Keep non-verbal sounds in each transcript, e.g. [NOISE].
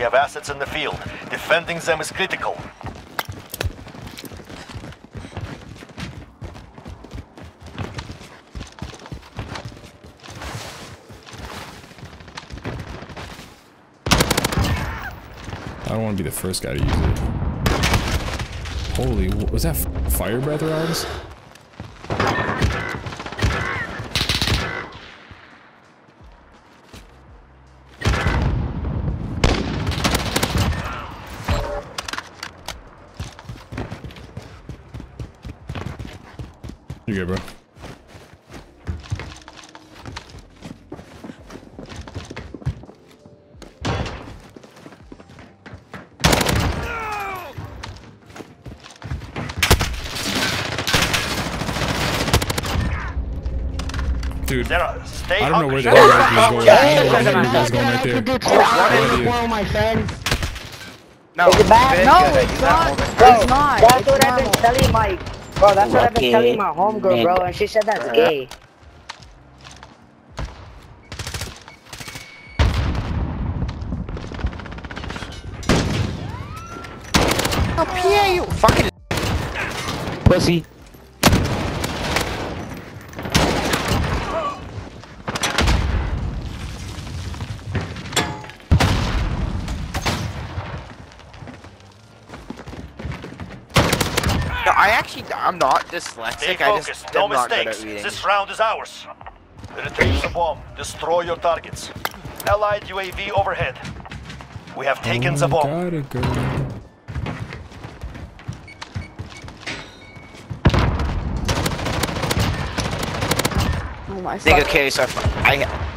We have assets in the field. Defending them is critical. I don't want to be the first guy to use it. Holy, was that fire breath rounds? You good, bro? Dude, There stay I don't know where the hell you guys going. I don't know where you guys going right there. One idea. my friend. No, Is it bad? No, it's not. It's not. that's what I've been telling my bro. That's what I've been telling my homegirl, bro, and she said that's gay. Oh, PA, you fucking Pussy. No, I actually, I'm not Stay dyslexic. I focused. just No am not good mistakes. at reading. This round is ours. Retrieve the bomb. Destroy your targets. Allied UAV overhead. We have taken the oh, bomb. Gotta go. Oh my Nigga, fuck. okay, so I. I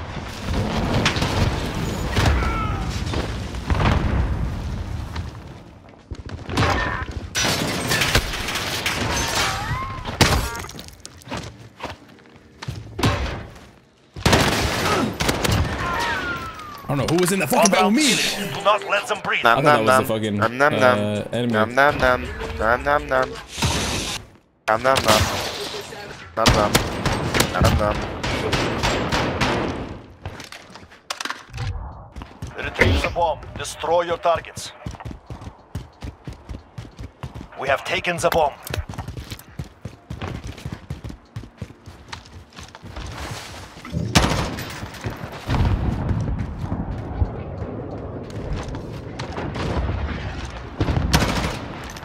don't know who was in that fucking battle with me. Do not let them breathe. I Nom thought that nom was the nom. fucking Nom nom uh, nom. enemy. Nom nom nom. Nom nom nom. Nom nom nom. Nom nom. Nom nom. Retrieve the bomb. Destroy your targets. We have taken the bomb.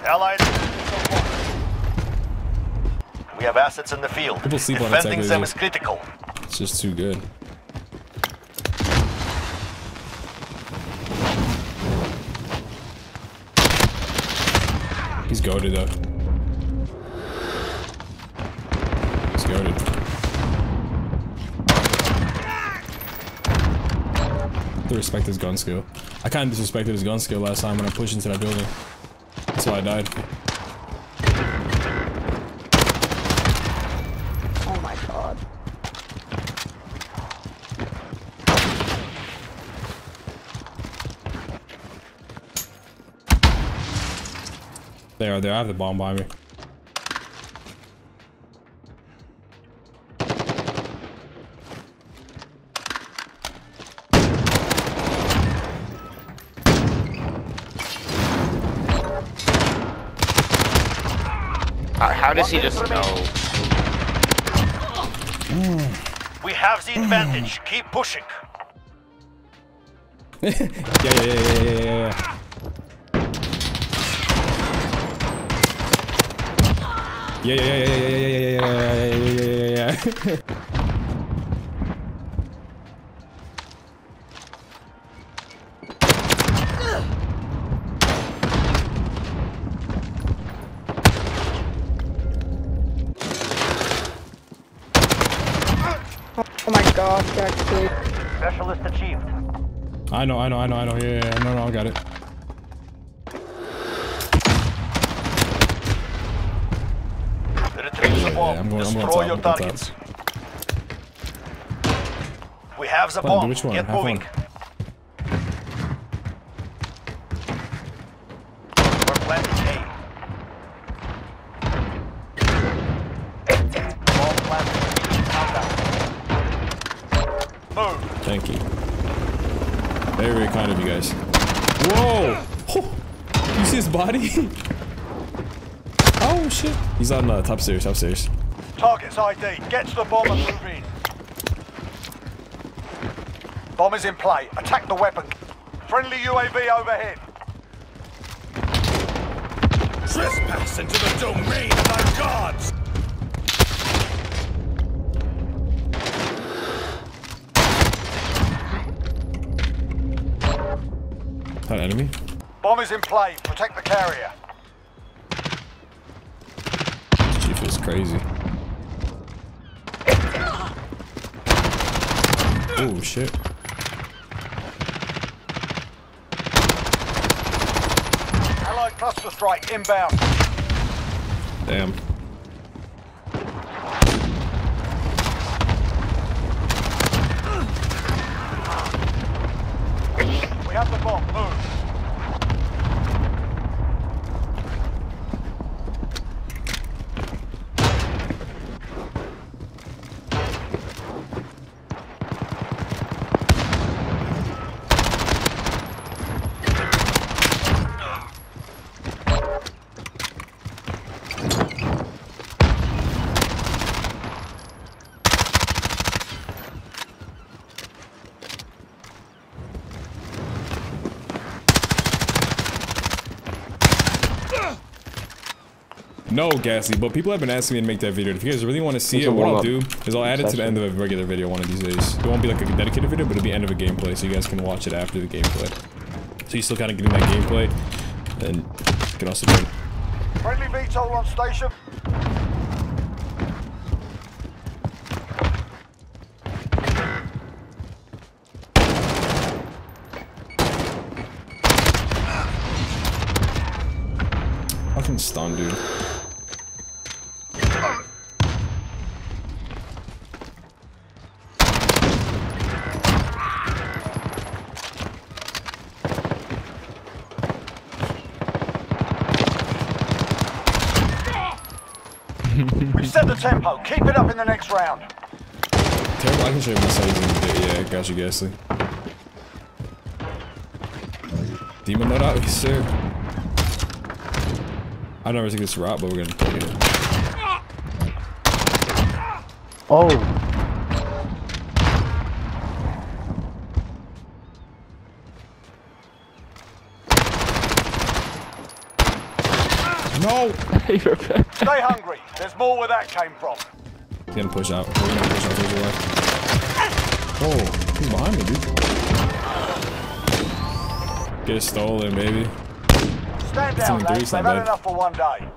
Allied. We have assets in the field. People sleep on Defending attack them is critical. It's just too good. He's goaded though. He's goaded. To respect his gun skill. I kind of disrespected his gun skill last time when I pushed into that building. Why I died. Oh my god. They are there. I have the bomb by me. How, how does he just know? We have the advantage. Keep pushing. yeah, yeah, yeah, yeah, yeah, yeah, yeah. Yeah, yeah, yeah, yeah, yeah, yeah, yeah, yeah, yeah, Specialist achieved. I know, I know, I know, I know. Yeah, yeah, yeah. No, no, I got it. Retrieve the yeah, bomb. I'm going- I'm going Destroy top, your I'm going top. targets. We have the bomb. which one? Get Have moving. fun. Very, very kind of you guys. Whoa! Oh, you see his body? oh shit! He's on the top stairs. Upstairs. Target's ID. Get to the bomb and move in. Bomb is in play. Attack the weapon. Friendly UAV overhead. Trespass into the domain of my gods! That enemy? Bomb is in play. Protect the carrier. Chief is crazy. Oh shit. Allied cluster strike inbound. Damn. We have the bomb. Move. No, Gassy, but people have been asking me to make that video. If you guys really want to see It's it, what I'll do is I'll add it to the end of a regular video one of these days. It won't be like a dedicated video, but it'll be the end of a gameplay, so you guys can watch it after the gameplay. So you're still kind of getting that gameplay, and you can also do Friendly VTOL on station. fucking stun, dude. We've set the tempo. Keep it up in the next round. Terrible. I can show you my settings in a bit. Yeah, got you, Ghastly. Demon nut out, yes, sir. I never think this rot, but we're gonna take it. Oh. No! [LAUGHS] Stay hungry. There's more where that came from. He's gonna push out. We're gonna push out towards the left. Oh, he's behind me, dude. Get stolen, baby. Stand down, lads. They've had enough for one day.